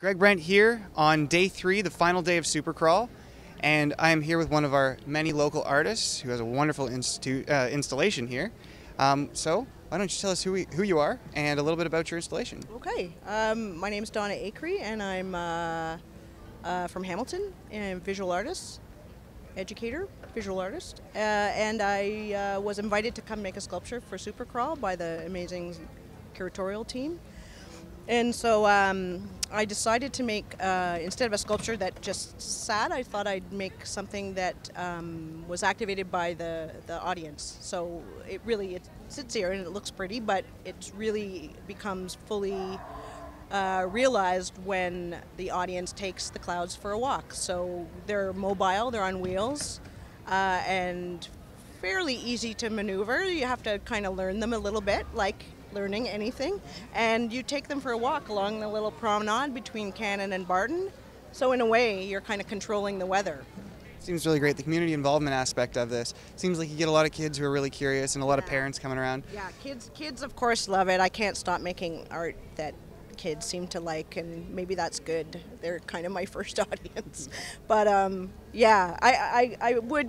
Greg Brent here on day three, the final day of Supercrawl, and I am here with one of our many local artists who has a wonderful uh, installation here. Um, so, why don't you tell us who, we, who you are and a little bit about your installation? Okay, um, my name is Donna Akrey, and I'm uh, uh, from Hamilton, and visual artist, educator, visual artist, uh, and I uh, was invited to come make a sculpture for Supercrawl by the amazing curatorial team. And so um, I decided to make, uh, instead of a sculpture that just sat, I thought I'd make something that um, was activated by the, the audience. So it really it sits here and it looks pretty, but it really becomes fully uh, realized when the audience takes the clouds for a walk. So they're mobile, they're on wheels, uh, and fairly easy to maneuver. You have to kind of learn them a little bit, like learning anything, and you take them for a walk along the little promenade between Cannon and Barton. So in a way, you're kind of controlling the weather. Seems really great. The community involvement aspect of this seems like you get a lot of kids who are really curious and a lot of parents coming around. Yeah, kids, kids of course love it. I can't stop making art that kids seem to like, and maybe that's good. They're kind of my first audience. But um, yeah, I, I, I would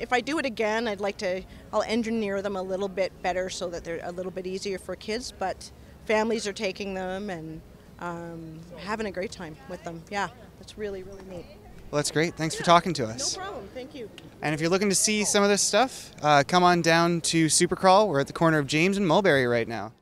if I do it again, I'd like to, I'll engineer them a little bit better so that they're a little bit easier for kids, but families are taking them and um, having a great time with them. Yeah, that's really, really neat. Well, that's great. Thanks for talking to us. No problem. Thank you. And if you're looking to see some of this stuff, uh, come on down to Supercrawl. We're at the corner of James and Mulberry right now.